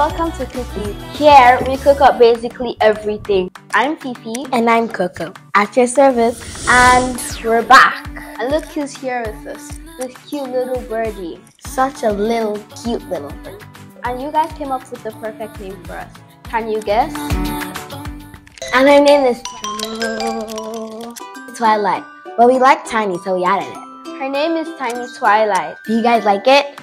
welcome to Cookie. Here we cook up basically everything. I'm Fifi. And I'm Coco. At your service. And we're back. And look who's here with us. This cute little birdie. Such a little cute little bird. And you guys came up with the perfect name for us. Can you guess? And her name is Twilight. Well, we like Tiny, so we added it. Her name is Tiny Twilight. Do you guys like it?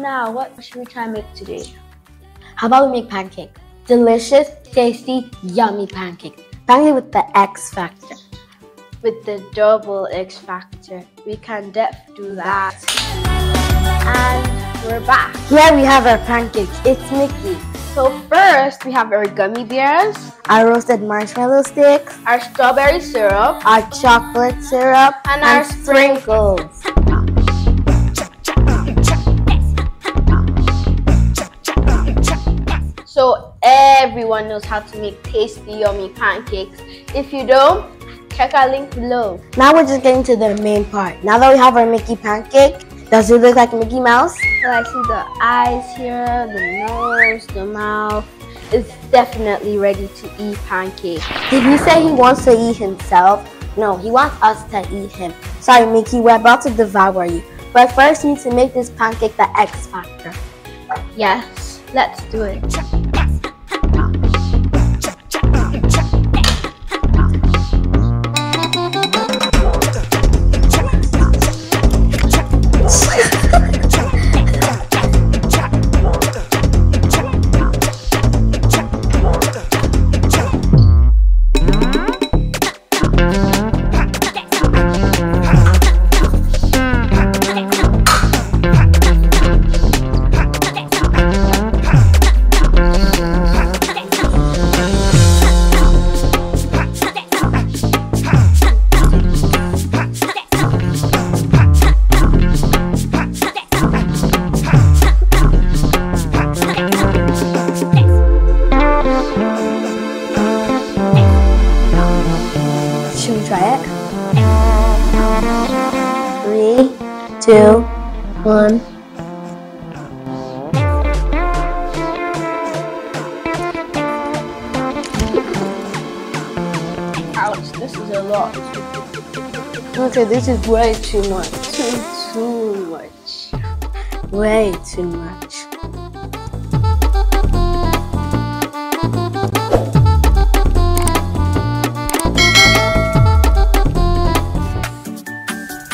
Now, what should we try and make today? How about we make pancake? Delicious, tasty, yummy pancake. Pancake with the X factor. With the double X factor. We can def do that. And we're back. Here we have our pancakes. It's Mickey. So first, we have our gummy bears, our roasted marshmallow sticks, our strawberry syrup, our chocolate syrup, and, and our sprinkles. So everyone knows how to make tasty, yummy pancakes. If you don't, check our link below. Now we're just getting to the main part. Now that we have our Mickey pancake, does it look like Mickey Mouse? So I see the eyes here, the nose, the mouth. It's definitely ready to eat pancake. Did he say he wants to eat himself? No, he wants us to eat him. Sorry, Mickey, we're about to devour you. But first, we need to make this pancake the X factor. Yes, let's do it. Two, one. Ouch, this is a lot. Okay, this is way too much. Too, too much. Way too much.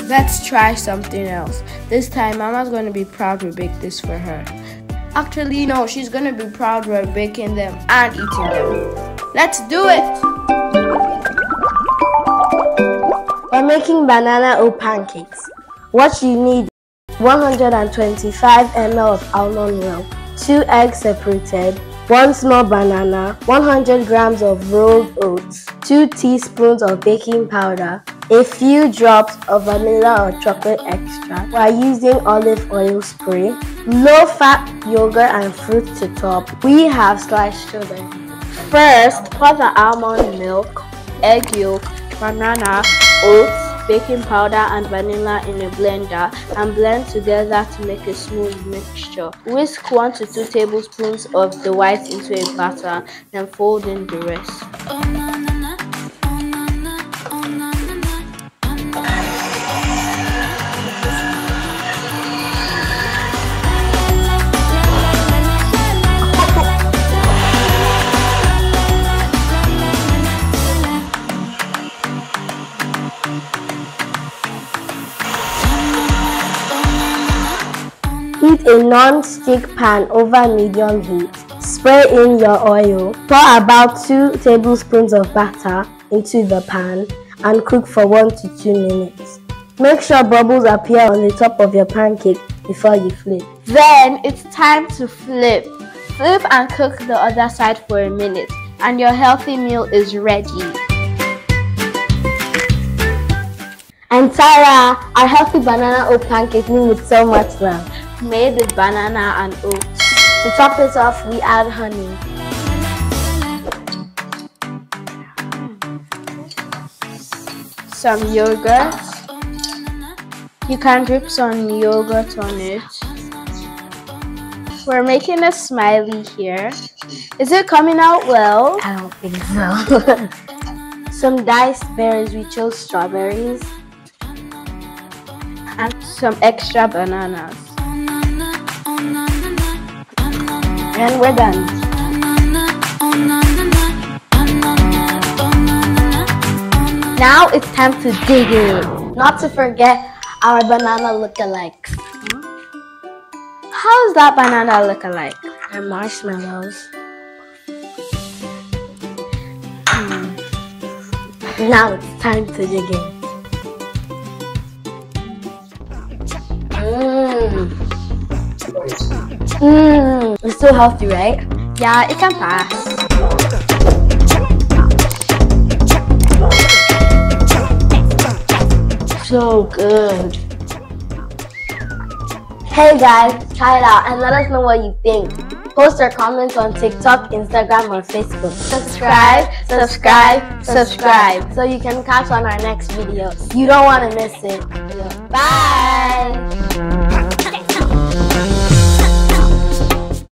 Let's try something else. This time, Mama's to be proud we baked this for her. Actually, no, she's to be proud we're baking them and eating them. Let's do it! We're making banana oat pancakes. What you need 125 ml of almond milk, 2 eggs separated, 1 small banana, 100 grams of rolled oats, 2 teaspoons of baking powder, a few drops of vanilla or chocolate extract. Are using olive oil spray, low fat yogurt and fruit to top. We have sliced strawberry. First, pour the almond milk, egg yolk, banana, oats, baking powder and vanilla in a blender and blend together to make a smooth mixture. Whisk 1 to 2 tablespoons of the white into a batter, then fold in the rest. Oh a non-stick pan over medium heat. Spray in your oil. Pour about 2 tablespoons of batter into the pan and cook for 1 to 2 minutes. Make sure bubbles appear on the top of your pancake before you flip. Then it's time to flip. Flip and cook the other side for a minute and your healthy meal is ready. And Tara, our healthy banana oat pancake made with so much love. Made with banana and oats. To top it off, we add honey. Some yogurt You can drip some yogurt on it. We're making a smiley here. Is it coming out well? I don't think so. some diced berries, we chose strawberries. And some extra bananas. And we're done. Now it's time to dig in. Not to forget our banana look-alikes. How that banana look alike? They're marshmallows. Hmm. Now it's time to dig in. Mmm. Mmm. So healthy, right? Yeah, it can pass. So good. Hey guys, try it out and let us know what you think. Post or comments on TikTok, Instagram, or Facebook. Subscribe, subscribe, subscribe. So you can catch on our next video. You don't want to miss it. Bye!